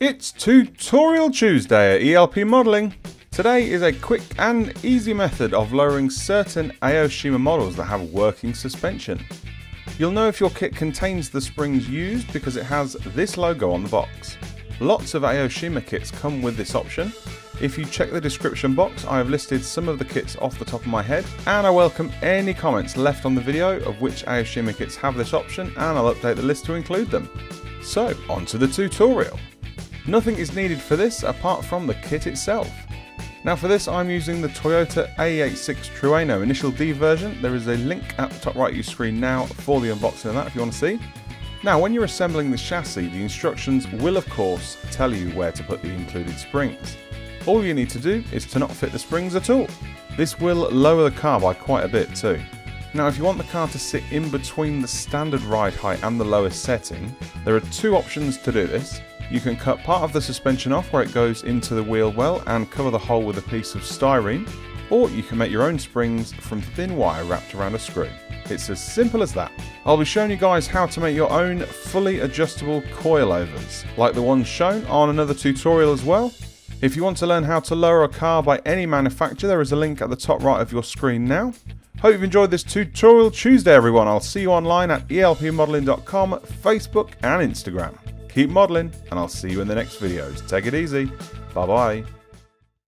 It's Tutorial Tuesday at ELP Modelling. Today is a quick and easy method of lowering certain Aoshima models that have working suspension. You'll know if your kit contains the springs used because it has this logo on the box. Lots of Aoshima kits come with this option. If you check the description box I have listed some of the kits off the top of my head and I welcome any comments left on the video of which Aoshima kits have this option and I'll update the list to include them. So on to the tutorial. Nothing is needed for this apart from the kit itself. Now for this I'm using the Toyota AE86 Trueno Initial D version. There is a link at the top right of your screen now for the unboxing of that if you want to see. Now when you're assembling the chassis the instructions will of course tell you where to put the included springs. All you need to do is to not fit the springs at all. This will lower the car by quite a bit too. Now if you want the car to sit in between the standard ride height and the lowest setting, there are two options to do this. You can cut part of the suspension off where it goes into the wheel well and cover the hole with a piece of styrene, or you can make your own springs from thin wire wrapped around a screw. It's as simple as that. I'll be showing you guys how to make your own fully adjustable coilovers, like the ones shown on another tutorial as well. If you want to learn how to lower a car by any manufacturer, there is a link at the top right of your screen now. Hope you've enjoyed this tutorial Tuesday everyone. I'll see you online at elpmodelling.com, Facebook and Instagram. Keep modelling, and I'll see you in the next videos. Take it easy. Bye bye.